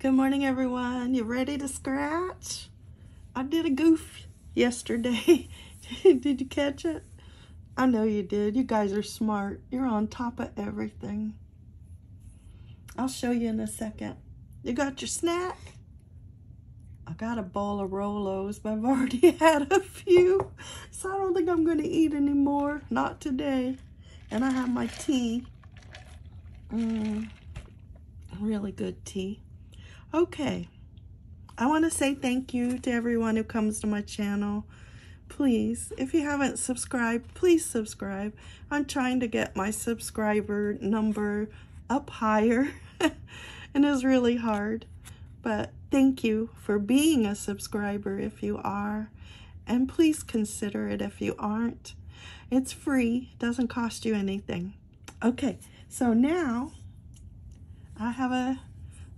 Good morning, everyone. You ready to scratch? I did a goof yesterday. did you catch it? I know you did. You guys are smart. You're on top of everything. I'll show you in a second. You got your snack? I got a bowl of Rolos, but I've already had a few. So I don't think I'm going to eat anymore. Not today. And I have my tea. Mmm, really good tea. Okay. I want to say thank you to everyone who comes to my channel. Please, if you haven't subscribed, please subscribe. I'm trying to get my subscriber number up higher. and it's really hard. But thank you for being a subscriber if you are. And please consider it if you aren't. It's free, doesn't cost you anything. Okay, so now I have a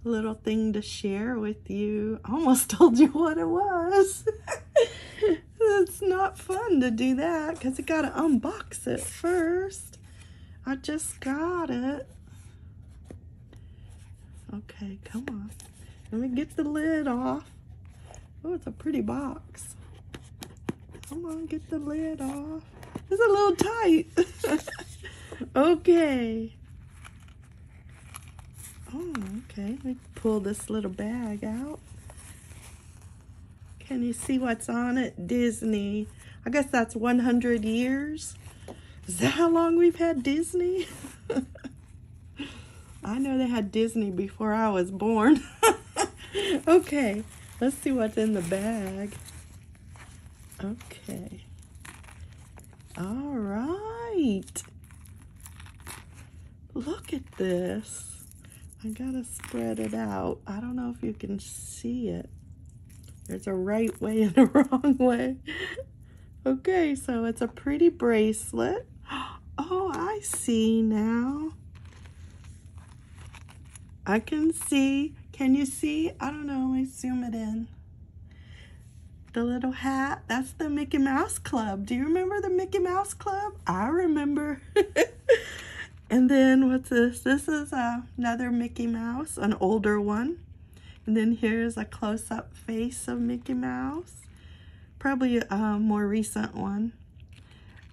little thing to share with you. I almost told you what it was. it's not fun to do that because I got to unbox it first. I just got it. Okay, come on. Let me get the lid off. Oh, it's a pretty box. Come on, get the lid off. It's a little tight. okay. Oh, okay. Let me pull this little bag out. Can you see what's on it? Disney. I guess that's 100 years. Is that how long we've had Disney? I know they had Disney before I was born. okay, let's see what's in the bag. Okay. All right. Look at this. I gotta spread it out. I don't know if you can see it. There's a right way and a wrong way. Okay, so it's a pretty bracelet. Oh, I see now. I can see. Can you see? I don't know. Let me zoom it in. The little hat. That's the Mickey Mouse Club. Do you remember the Mickey Mouse Club? I remember. And then what's this? This is uh, another Mickey Mouse, an older one. And then here's a close-up face of Mickey Mouse. Probably a more recent one.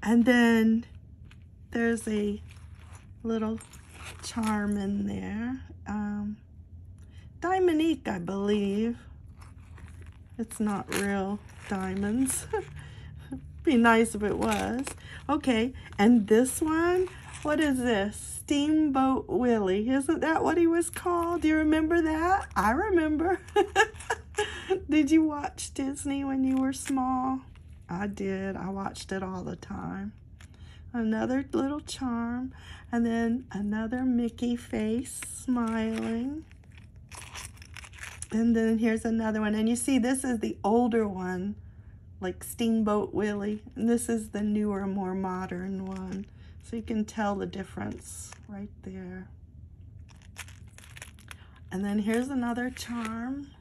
And then there's a little charm in there. Um, Diamonique, I believe. It's not real diamonds. Be nice if it was. Okay, and this one, what is this? Steamboat Willie. Isn't that what he was called? Do you remember that? I remember. did you watch Disney when you were small? I did. I watched it all the time. Another little charm. And then another Mickey face smiling. And then here's another one. And you see, this is the older one like Steamboat Willie. And this is the newer, more modern one. So you can tell the difference right there. And then here's another charm.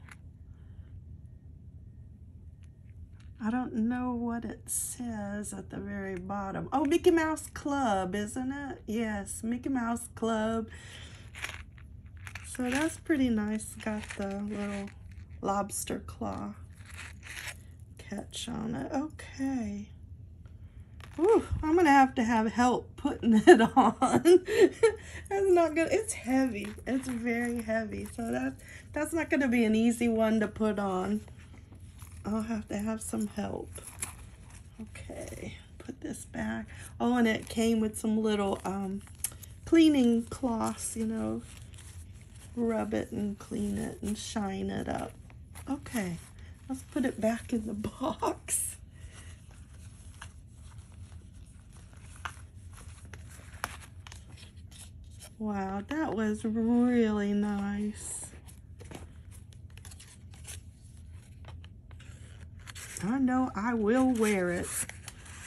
I don't know what it says at the very bottom. Oh, Mickey Mouse Club, isn't it? Yes, Mickey Mouse Club. So that's pretty nice. Got the little lobster claw catch on it. Okay. Ooh, I'm gonna have to have help putting it on. that's not good. It's heavy. It's very heavy. So that that's not gonna be an easy one to put on. I'll have to have some help. Okay, put this back. Oh, and it came with some little um, cleaning cloths, you know. Rub it and clean it and shine it up. Okay. Let's put it back in the box. Wow, that was really nice. I know I will wear it.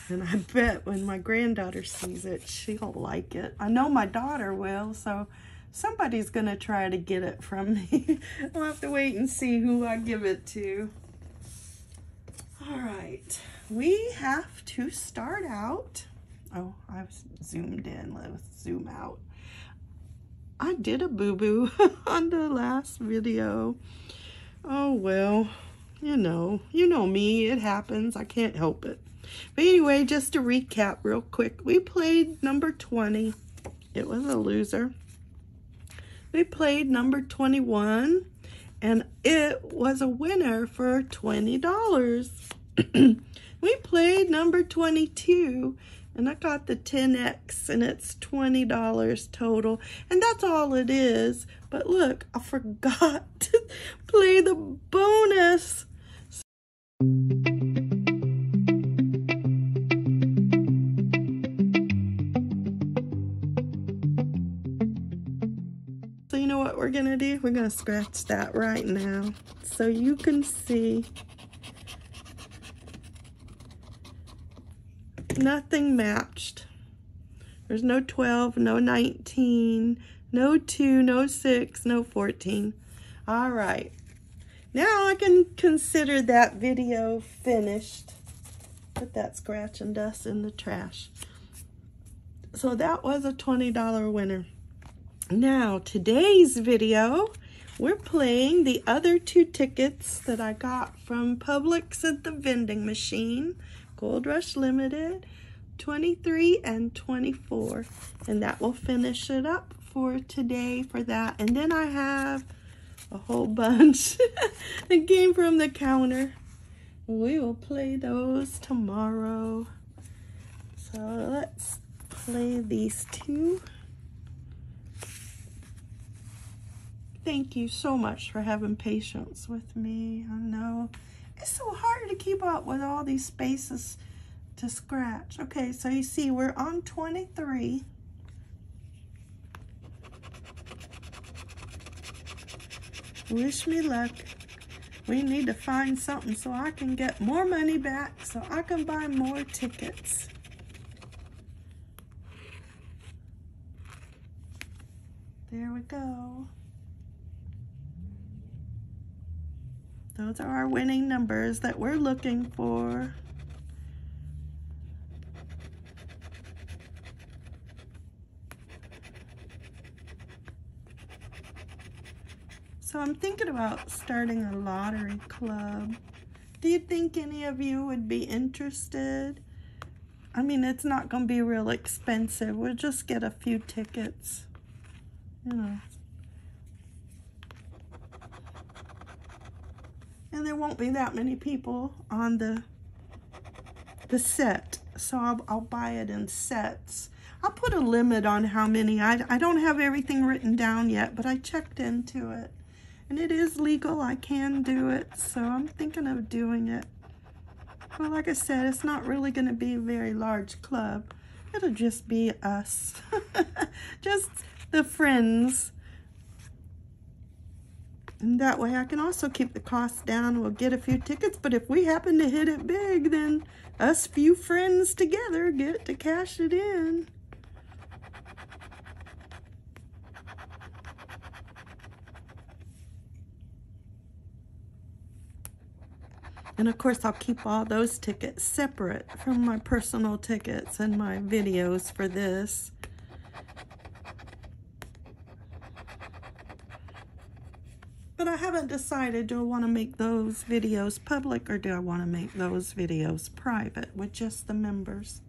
And I bet when my granddaughter sees it, she'll like it. I know my daughter will, so somebody's going to try to get it from me. I'll have to wait and see who I give it to. Right, we have to start out. Oh, I've zoomed in. Let's zoom out. I did a boo-boo on the last video. Oh, well, you know, you know me. It happens. I can't help it. But anyway, just to recap real quick. We played number 20. It was a loser. We played number 21 and it was a winner for $20. we played number 22 and I got the 10X and it's $20 total and that's all it is. But look, I forgot to play the bonus. So you know what we're gonna do? We're gonna scratch that right now so you can see nothing matched. There's no 12, no 19, no 2, no 6, no 14. All right. Now I can consider that video finished. Put that scratch and dust in the trash. So that was a $20 winner. Now, today's video, we're playing the other two tickets that I got from Publix at the vending machine, Gold Rush Limited, 23 and 24. And that will finish it up for today for that. And then I have a whole bunch that came from the counter. We will play those tomorrow. So let's play these two. Thank you so much for having patience with me. I know it's so hard to keep up with all these spaces to scratch. Okay, so you see we're on 23. Wish me luck. We need to find something so I can get more money back so I can buy more tickets. There we go. Those are our winning numbers that we're looking for. So I'm thinking about starting a lottery club. Do you think any of you would be interested? I mean, it's not going to be real expensive. We'll just get a few tickets. You know, and there won't be that many people on the the set. So I'll, I'll buy it in sets. I'll put a limit on how many. I, I don't have everything written down yet but I checked into it. And it is legal. I can do it. So I'm thinking of doing it. Well like I said it's not really going to be a very large club. It'll just be us. Just the friends and that way I can also keep the costs down. We'll get a few tickets, but if we happen to hit it big, then us few friends together get to cash it in. And of course, I'll keep all those tickets separate from my personal tickets and my videos for this. But I haven't decided, do I want to make those videos public or do I want to make those videos private with just the members?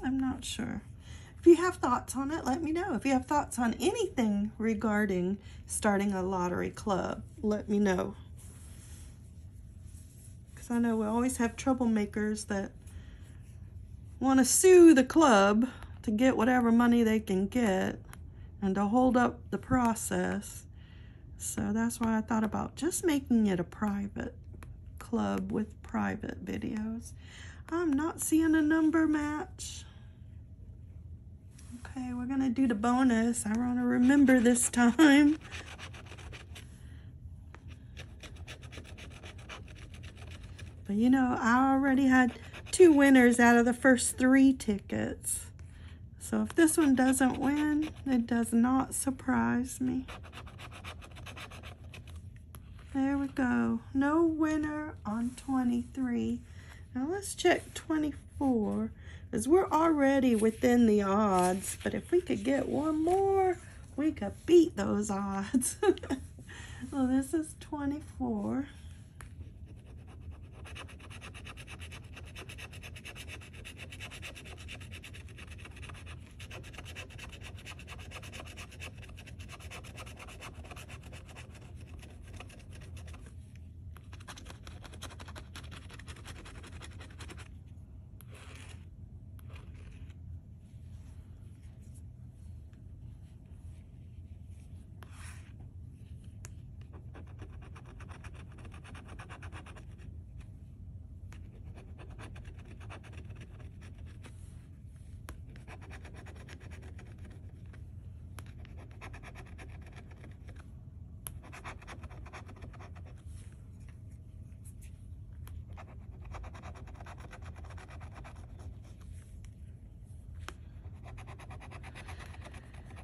I'm not sure. If you have thoughts on it, let me know. If you have thoughts on anything regarding starting a lottery club, let me know. Because I know we always have troublemakers that want to sue the club to get whatever money they can get and to hold up the process. So that's why I thought about just making it a private club with private videos. I'm not seeing a number match. Okay, we're gonna do the bonus. I wanna remember this time. But you know, I already had two winners out of the first three tickets. So if this one doesn't win, it does not surprise me. There we go. No winner on 23. Now let's check 24 because we're already within the odds. But if we could get one more, we could beat those odds. well, this is 24.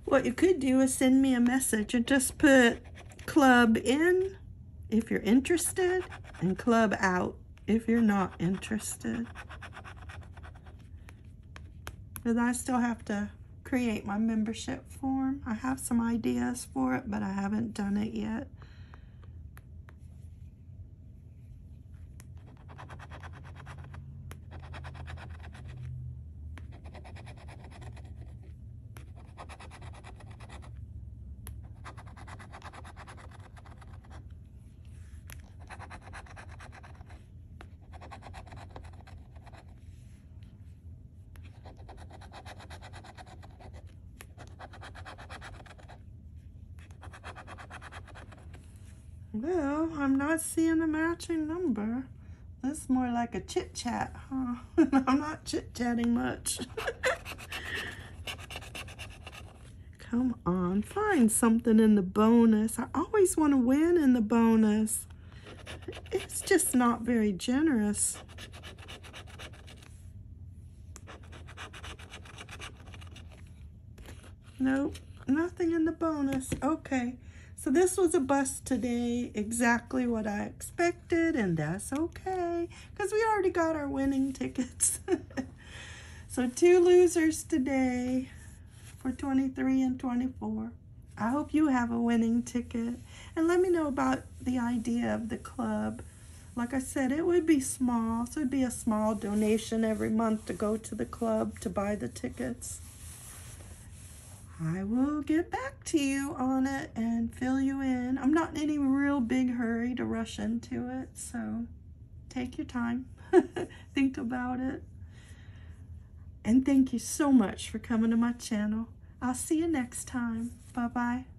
What you could do is send me a message and just put club in if you're interested and club out if you're not interested. Because I still have to create my membership form. I have some ideas for it, but I haven't done it yet. Well, I'm not seeing a matching number. That's more like a chit chat, huh? I'm not chit chatting much. Come on, find something in the bonus. I always want to win in the bonus. It's just not very generous. Nope, nothing in the bonus. Okay. So this was a bust today, exactly what I expected, and that's okay, because we already got our winning tickets. so two losers today for 23 and 24. I hope you have a winning ticket. And let me know about the idea of the club. Like I said, it would be small, so it'd be a small donation every month to go to the club to buy the tickets. I will get back to you on it and fill you in. I'm not in any real big hurry to rush into it, so take your time. Think about it. And thank you so much for coming to my channel. I'll see you next time. Bye-bye.